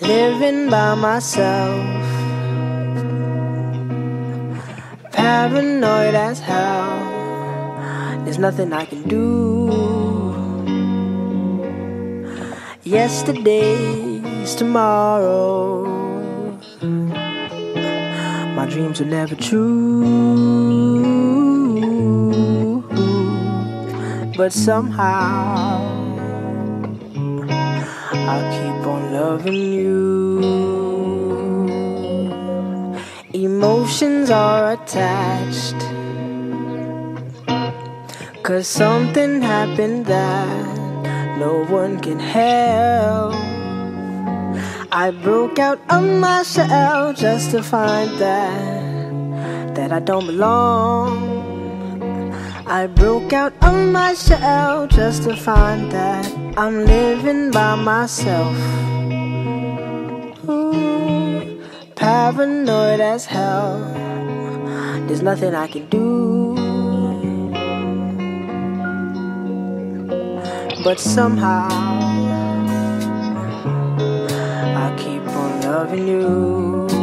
living by myself. Paranoid as hell. There's nothing I can do. Yesterday's tomorrow. My dreams were never true. But somehow I'll keep on loving you. Emotions are attached. Cause something happened that no one can help. I broke out of my shell just to find that that I don't belong. I broke out of my shell just to find that I'm living by myself. Ooh, paranoid as hell. There's nothing I can do. But somehow I keep on loving you.